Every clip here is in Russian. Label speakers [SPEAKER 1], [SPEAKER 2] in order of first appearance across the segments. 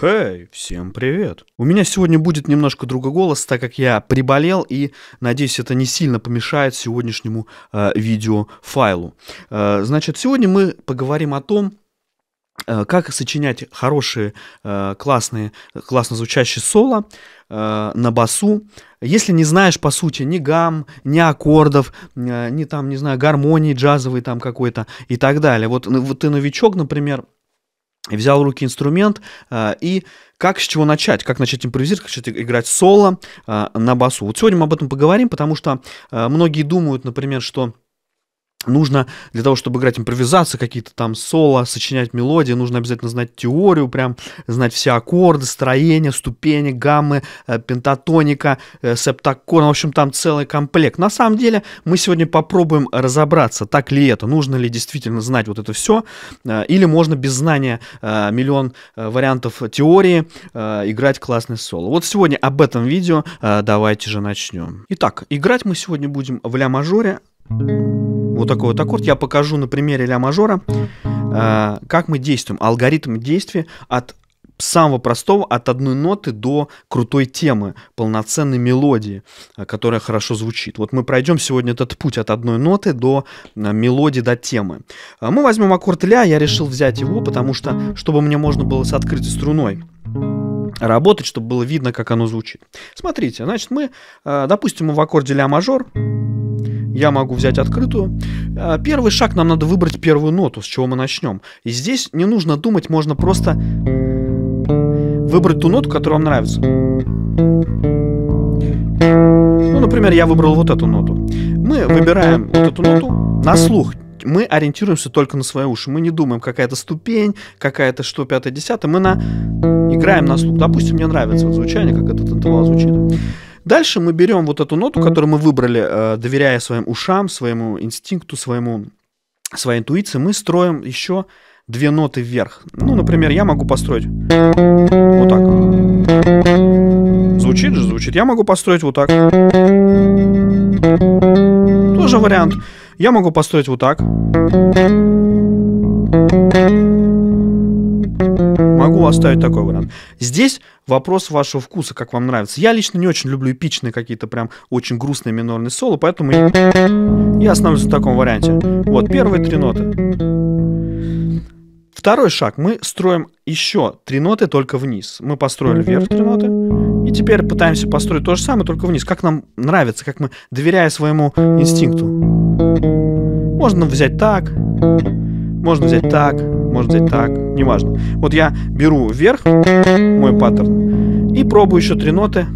[SPEAKER 1] Хей, всем привет! У меня сегодня будет немножко другой голос, так как я приболел, и надеюсь, это не сильно помешает сегодняшнему э, видеофайлу. Э, значит, сегодня мы поговорим о том, э, как сочинять хорошие, э, классные, классно звучащие соло э, на басу, если не знаешь, по сути, ни гам, ни аккордов, э, ни там, не знаю, гармонии джазовой там какой-то и так далее. Вот, вот ты новичок, например, взял в руки инструмент э, и как с чего начать, как начать импровизировать, как начать играть соло э, на басу. Вот сегодня мы об этом поговорим, потому что э, многие думают, например, что нужно для того, чтобы играть импровизации, какие-то там соло, сочинять мелодии, нужно обязательно знать теорию, прям знать все аккорды, строения, ступени, гаммы, э, пентатоника, э, септаккорд, в общем, там целый комплект. На самом деле, мы сегодня попробуем разобраться, так ли это, нужно ли действительно знать вот это все, э, или можно без знания миллион вариантов теории играть классный соло. Вот сегодня об этом видео давайте же начнем. Итак, играть мы сегодня будем в ля-мажоре, вот такой вот аккорд. Я покажу на примере ля мажора, э, как мы действуем. Алгоритм действия от самого простого, от одной ноты до крутой темы, полноценной мелодии, э, которая хорошо звучит. Вот мы пройдем сегодня этот путь от одной ноты до э, мелодии, до темы. Мы возьмем аккорд ля, я решил взять его, потому что, чтобы мне можно было с открытой струной работать, чтобы было видно, как оно звучит. Смотрите, значит, мы, допустим, мы в аккорде ля мажор, я могу взять открытую. А, первый шаг нам надо выбрать первую ноту, с чего мы начнем. И здесь не нужно думать, можно просто выбрать ту ноту, которая вам нравится. Ну, например, я выбрал вот эту ноту. Мы выбираем вот эту ноту на слух. Мы ориентируемся только на свои уши. Мы не думаем, какая-то ступень, какая-то что, пятое, десятое. Мы на... играем на слух. Допустим, мне нравится вот звучание, как этот интервал звучит. Дальше мы берем вот эту ноту, которую мы выбрали, э, доверяя своим ушам, своему инстинкту, своему, своей интуиции, мы строим еще две ноты вверх. Ну, например, я могу построить вот так. Звучит же, звучит. Я могу построить вот так. Тоже вариант. Я могу построить вот так. Могу оставить такой вариант. Здесь вопрос вашего вкуса, как вам нравится. Я лично не очень люблю эпичные какие-то прям очень грустные минорные соло, поэтому я остановлюсь в таком варианте. Вот, первые три ноты. Второй шаг. Мы строим еще три ноты только вниз. Мы построили вверх три ноты. И теперь пытаемся построить то же самое, только вниз. Как нам нравится, как мы, доверяя своему инстинкту. Можно взять так, можно взять так, можно взять так, неважно. Вот я беру вверх, мой паттерн, и пробую еще три ноты.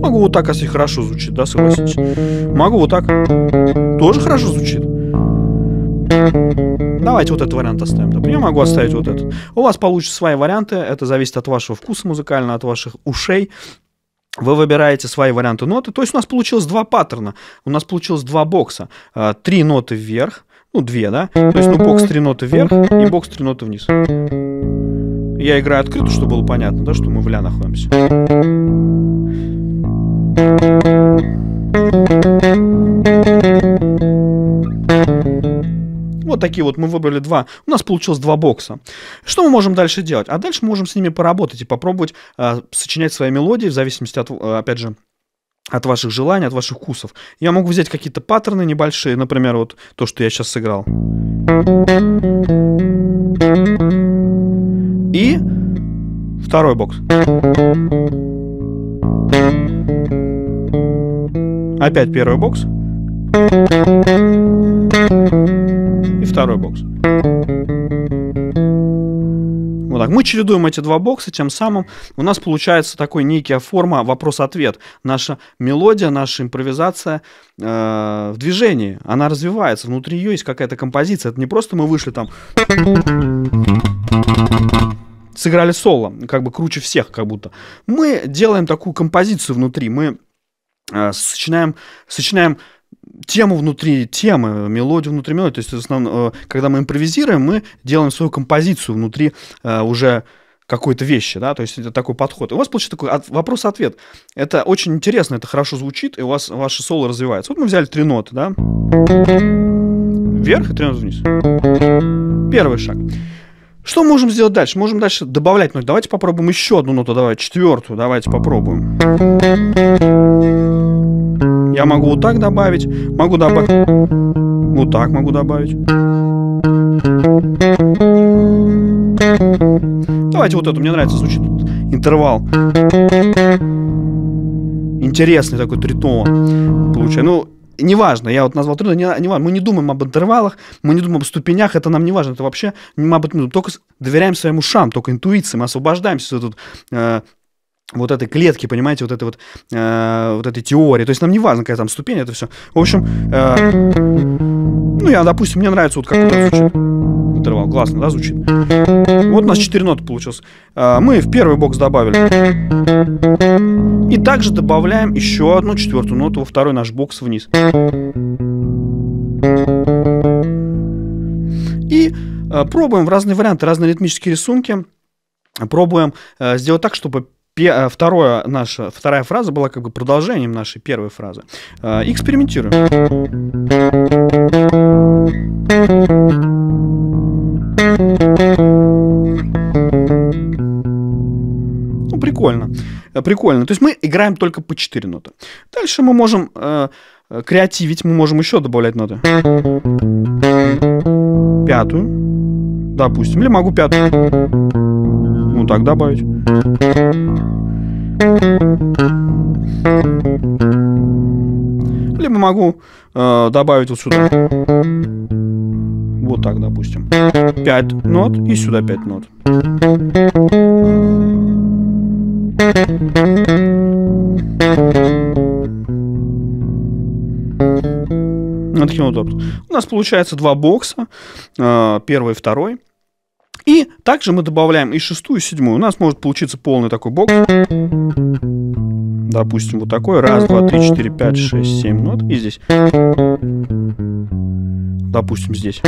[SPEAKER 1] Могу вот так, если хорошо звучит, да, согласитесь. Могу вот так. Тоже хорошо звучит. Давайте вот этот вариант оставим. Да, я могу оставить вот этот. У вас получится свои варианты. Это зависит от вашего вкуса музыкального, от ваших ушей. Вы выбираете свои варианты ноты. То есть у нас получилось два паттерна. У нас получилось два бокса. А, три ноты вверх, ну, две, да? То есть, ну, бокс три ноты вверх и бокс три ноты вниз. Я играю открыто, чтобы было понятно, да, что мы в ля находимся. Вот такие вот мы выбрали два. У нас получилось два бокса. Что мы можем дальше делать? А дальше мы можем с ними поработать и попробовать э, сочинять свои мелодии в зависимости от, опять же, от ваших желаний, от ваших вкусов. Я могу взять какие-то паттерны небольшие, например, вот то, что я сейчас сыграл. И второй бокс. Опять первый бокс. И второй бокс. Так. Мы чередуем эти два бокса, тем самым у нас получается такой некая форма вопрос-ответ. Наша мелодия, наша импровизация э, в движении, она развивается, внутри ее есть какая-то композиция. Это не просто мы вышли там сыграли соло, как бы круче всех как будто. Мы делаем такую композицию внутри, мы э, сочинаем, сочинаем тему внутри темы, мелодию внутри мелодии. То есть, основном, э, когда мы импровизируем, мы делаем свою композицию внутри э, уже какой-то вещи, да, то есть это такой подход. И у вас получится такой от, вопрос-ответ. Это очень интересно, это хорошо звучит, и у вас ваше соло развивается. Вот мы взяли три ноты, да, вверх и три ноты вниз. Первый шаг. Что можем сделать дальше? Можем дальше добавлять ноты. Давайте попробуем еще одну ноту, давай, четвертую, давайте попробуем. Я могу вот так добавить, могу добавить, вот так могу добавить. Давайте вот эту, мне нравится, звучит интервал. Интересный такой тритон получается. Ну, неважно, я вот назвал тритон, не, не важно. Мы не думаем об интервалах, мы не думаем об ступенях, это нам не важно, это вообще не об этом, только доверяем своим ушам, только интуиции, мы освобождаемся от э, вот этой клетки, понимаете, вот этой вот, э, вот этой теории. То есть нам не важно, какая там ступень, это все. В общем, э, ну, я, допустим, мне нравится вот как вот звучит интервал. Классно, да, звучит? Вот у нас 4 ноты получилось. Э, мы в первый бокс добавили. И также добавляем еще одну четвертую ноту во второй наш бокс вниз. И э, пробуем в разные варианты, разные ритмические рисунки. Пробуем э, сделать так, чтобы второе наша, вторая фраза была как бы продолжением нашей первой фразы. Э, экспериментируем. Ну, прикольно. Э, прикольно. То есть мы играем только по 4 ноты. Дальше мы можем э, креативить, мы можем еще добавлять ноты. Пятую, допустим. Или могу пятую. Ну так добавить. Либо могу э, добавить вот сюда. Вот так, допустим. 5 нот и сюда 5 нот. Вот образом. У нас получается два бокса, э, первый и второй. И также мы добавляем и шестую, и седьмую. У нас может получиться полный такой бокс. Допустим, вот такой. Раз, два, три, четыре, пять, шесть, семь нот. И здесь. Допустим, здесь.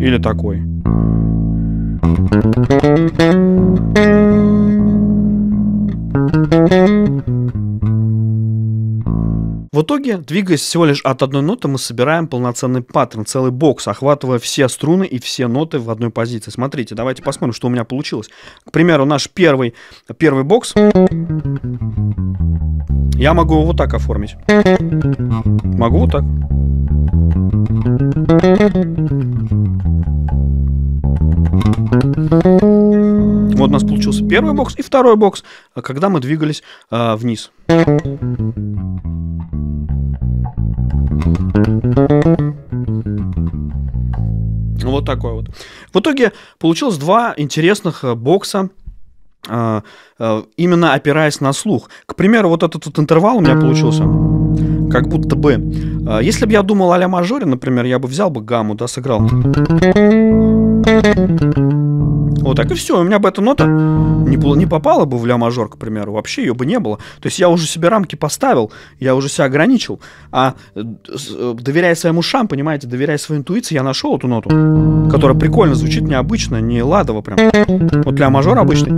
[SPEAKER 1] Или такой. В итоге, двигаясь всего лишь от одной ноты, мы собираем полноценный паттерн, целый бокс, охватывая все струны и все ноты в одной позиции. Смотрите, давайте посмотрим, что у меня получилось. К примеру, наш первый, первый бокс я могу его вот так оформить. Могу вот так. Вот у нас получился первый бокс и второй бокс, когда мы двигались э, вниз. Вот такой вот. В итоге получилось два интересных э, бокса, э, э, именно опираясь на слух. К примеру, вот этот вот интервал у меня получился, как будто бы, если бы я думал а-ля мажоре, например, я бы взял бы гамму, да, сыграл. Вот так и все. У меня бы эта нота не, не попала бы в ля мажор, к примеру. Вообще ее бы не было. То есть я уже себе рамки поставил, я уже себя ограничил. А э, э, доверяя своим ушам, понимаете, доверяя своей интуиции, я нашел эту ноту, которая прикольно звучит, необычно, не ладово прям. Вот ля мажор обычный.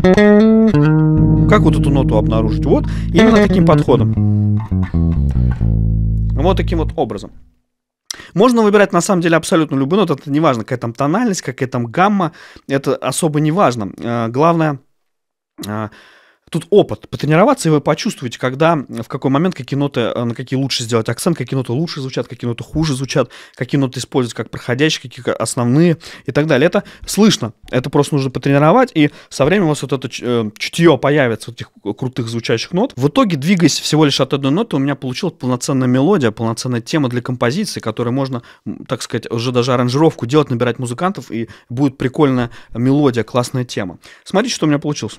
[SPEAKER 1] Как вот эту ноту обнаружить? Вот именно таким подходом. Вот таким вот образом. Можно выбирать на самом деле абсолютно любую ноту, это не важно, какая там тональность, какая там гамма, это особо не важно. Э, главное э, Тут опыт. Потренироваться, и вы почувствуете, когда, в какой момент, какие ноты, э, на какие лучше сделать акцент, какие ноты лучше звучат, какие ноты хуже звучат, какие ноты использовать как проходящие, какие основные и так далее. Это слышно. Это просто нужно потренировать, и со временем у вас вот это э, чутье появится, вот этих крутых звучащих нот. В итоге, двигаясь всего лишь от одной ноты, у меня получилась полноценная мелодия, полноценная тема для композиции, которая можно, так сказать, уже даже аранжировку делать, набирать музыкантов, и будет прикольная мелодия, классная тема. Смотрите, что у меня получилось.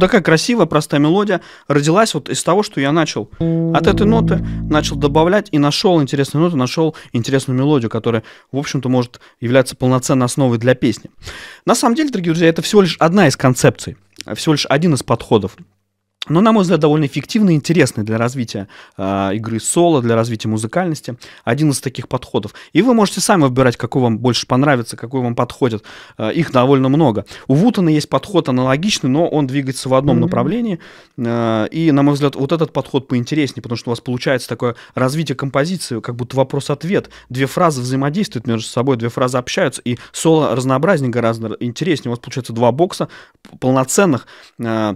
[SPEAKER 1] Такая красивая, простая мелодия родилась вот из того, что я начал от этой ноты, начал добавлять и нашел интересную ноту, нашел интересную мелодию, которая, в общем-то, может являться полноценной основой для песни. На самом деле, дорогие друзья, это всего лишь одна из концепций, всего лишь один из подходов но, на мой взгляд, довольно эффективный и интересный для развития э, игры соло, для развития музыкальности. Один из таких подходов. И вы можете сами выбирать, какой вам больше понравится, какой вам подходит. Э, их довольно много. У Вутона есть подход аналогичный, но он двигается в одном mm-hmm. направлении. Э, и, на мой взгляд, вот этот подход поинтереснее, потому что у вас получается такое развитие композиции, как будто вопрос-ответ. Две фразы взаимодействуют между собой, две фразы общаются, и соло разнообразнее гораздо интереснее. У вас получается два бокса полноценных, э,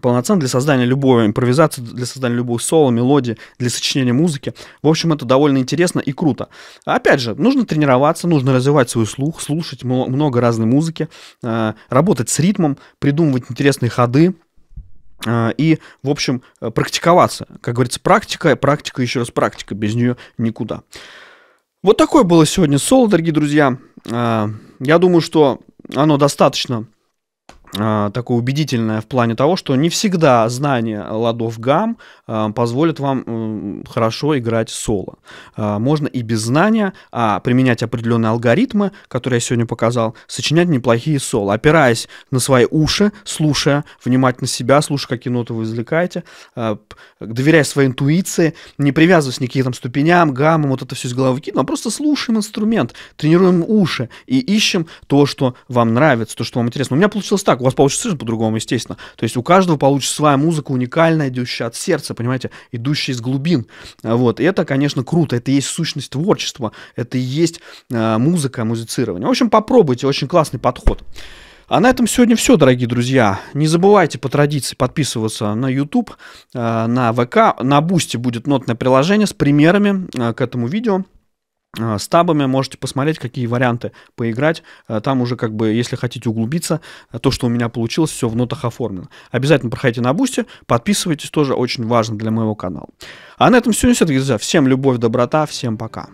[SPEAKER 1] полноценно для создания любой импровизации, для создания любой соло, мелодии, для сочинения музыки. В общем, это довольно интересно и круто. Опять же, нужно тренироваться, нужно развивать свой слух, слушать много разной музыки, э, работать с ритмом, придумывать интересные ходы, э, и, в общем, практиковаться. Как говорится, практика, практика, еще раз практика, без нее никуда. Вот такое было сегодня соло, дорогие друзья. Э, я думаю, что оно достаточно такое убедительное в плане того, что не всегда знание ладов гам а, позволит вам хорошо играть соло. А, можно и без знания, а применять определенные алгоритмы, которые я сегодня показал, сочинять неплохие соло, опираясь на свои уши, слушая внимательно себя, слушая, какие ноты вы извлекаете, доверяя своей интуиции, не привязываясь ни к каким ступеням, гаммам, вот это все из головы выкидываем, а просто слушаем инструмент, тренируем уши и ищем то, что вам нравится, то, что вам интересно. У меня получилось так, вас получится по-другому, естественно. То есть у каждого получится своя музыка уникальная, идущая от сердца, понимаете, идущая из глубин. Вот. И это, конечно, круто. Это и есть сущность творчества. Это и есть э, музыка, музицирование. В общем, попробуйте. Очень классный подход. А на этом сегодня все, дорогие друзья. Не забывайте по традиции подписываться на YouTube, э, на ВК. На Boosty будет нотное приложение с примерами э, к этому видео. А, с табами можете посмотреть, какие варианты поиграть. А, там уже, как бы, если хотите углубиться, а, то, что у меня получилось, все в нотах оформлено. Обязательно проходите на Boosty, подписывайтесь, тоже очень важно для моего канала. А на этом все, друзья. Всем любовь, доброта, всем пока.